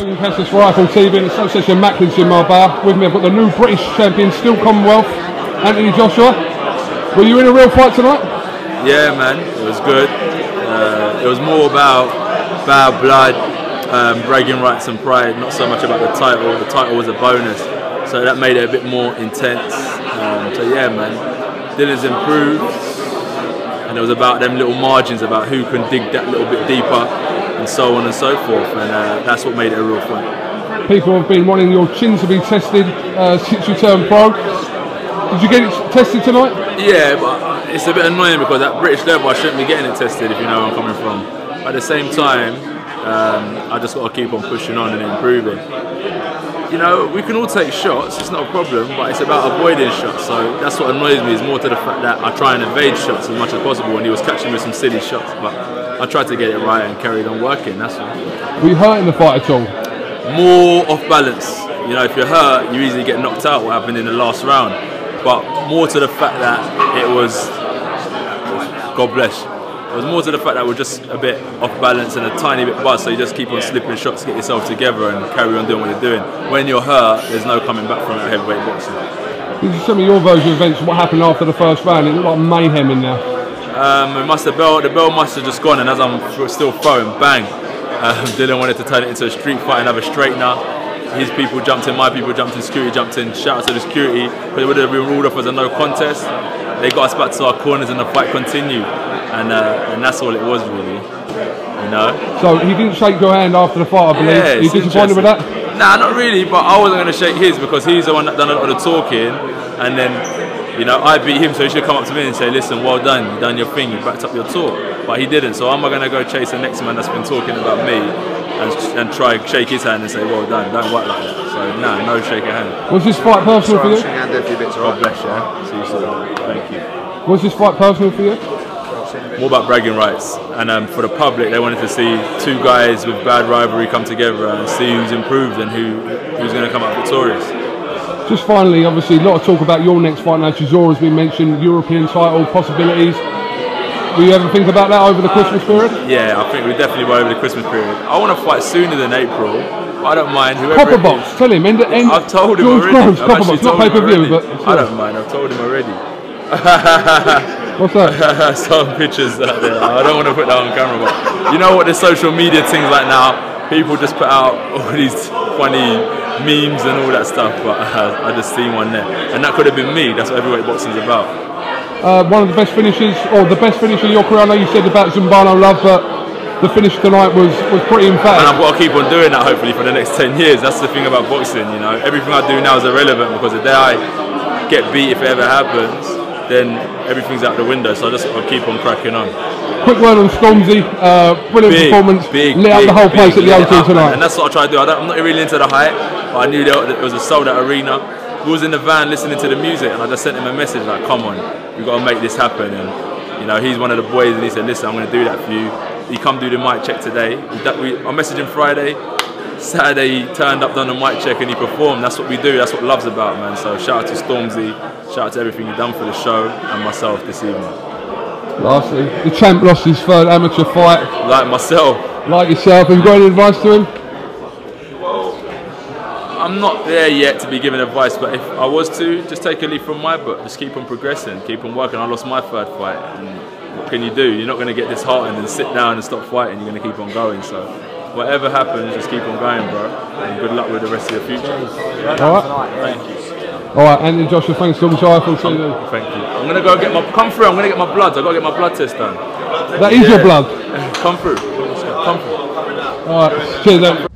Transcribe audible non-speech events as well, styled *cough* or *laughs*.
Stephen Cassius iFL TV and Association Macklin's in my bar. With me, I've got the new British champion, still Commonwealth, Anthony Joshua. Were you in a real fight tonight? Yeah, man, it was good. Uh, it was more about bad blood, um, bragging rights and pride, not so much about the title. The title was a bonus, so that made it a bit more intense. Um, so yeah, man, Dillian's improved, and it was about them little margins about who can dig that little bit deeper, and so on and so forth. And uh, that's what made it a real fight. People have been wanting your chin to be tested uh, since you turned pro. Did you get it tested tonight? Yeah, but it's a bit annoying because at British level I shouldn't be getting it tested if you know where I'm coming from. But at the same time, um, I just got to keep on pushing on and improving. You know, we can all take shots, it's not a problem, but it's about avoiding shots. So that's what annoys me, is more to the fact that I try and evade shots as much as possible and he was catching me with some silly shots. But I tried to get it right and carried on working, that's all. Were you hurt in the fight at all? More off balance. You know, if you're hurt, you easily get knocked out, what happened in the last round. But more to the fact that it was, God bless, it was more to the fact that we're just a bit off balance and a tiny bit buzzed, so you just keep on slipping shots to get yourself together and carry on doing what you're doing. When you're hurt, there's no coming back from it heavyweight boxing. Did you tell me your version of events, what happened after the first round? It looked like mayhem in there. Um, it must have bell, the bell must have just gone, and as I'm still throwing, bang, um, *laughs* Dillian wanted to turn it into a street fight and have a straightener. His people jumped in, my people jumped in, security jumped in. Shout out to the security, but it would have been ruled off as a no contest. They got us back to our corners and the fight continued, and uh, and that's all it was really. You know. So he didn't shake your hand after the fight, I believe. Yeah, you disappointed with that? Nah, not really, but I wasn't going to shake his because he's the one that done a lot of the talking, and then, you know, I beat him, so he should come up to me and say, "Listen, well done, you done your thing, you backed up your talk." But he didn't, so I'm going to go chase the next man that's been talking about me, and, and try shake his hand and say, "Well done, don't work like that." So nah, no shaking hand. Was this fight personal for you? hand a few bits God bless you. See you soon. Thank you. Was this fight personal for you? More about bragging rights, and um, for the public, they wanted to see two guys with bad rivalry come together and see who's improved and who who's going to come out victorious. Just finally, obviously, a lot of talk about your next fight now. Chisora has been mentioned, European title possibilities. Will you ever think about that over the Christmas period? Yeah, I think we definitely will over the Christmas period. I want to fight sooner than April. But I don't mind whoever. Copper box, tell him. End, end, I've told him George already. Groves, Copper box, not pay per view, but I don't mind. I've told him already. *laughs* what's that? *laughs* Some pictures out there. I don't want to put that on camera, but you know what the social media things like now. People just put out all these funny memes and all that stuff, but uh, I just seen one there, and that could have been me. That's what heavyweight boxing's about. Uh, one of the best finishes, or the best finish of your career. I know you said about Zumbano Love, but the finish tonight was, was pretty emphatic. And. I've got to keep on doing that hopefully for the next 10 years. That's the thing about boxing, you know. Everything I do now is irrelevant because the day I get beat, if it ever happens, then everything's out the window. So I just got to keep on cracking on. Quick word on Stormzy, uh, brilliant performance, big, lit up the whole place at the lit O2 up, man. tonight. And that's what I try to do. I I'm not really into the hype, but I knew that it was a sold out arena. We was in the van listening to the music, and I just sent him a message like, "Come on, we got to make this happen." And you know, he's one of the boys, and he said, "Listen, I'm going to do that for you." He come do the mic check today. We, we, I messaged him Friday. Saturday he turned up, done the mic check, and he performed. That's what we do. That's what love's about, man. So shout out to Stormzy. Shout out to everything you've done for the show and myself this evening. Lastly, the champ lost his third amateur fight. Like myself, Like yourself, have you got any advice to him? I'm not there yet to be giving advice, but if I was to, just take a leaf from my book. Just keep on progressing, keep on working. I lost my third fight, and what can you do? You're not going to get disheartened and sit down and stop fighting. You're going to keep on going. So, whatever happens, just keep on going, bro. And good luck with the rest of your future. All right. Thank you. All right, Anthony Joshua, thanks so much. I see you. Thank you. I'm going to go get my come through. I'm going to get my bloods. I got to get my blood test done. That is your blood. Come through. *laughs* Come through. All right, cheers, then.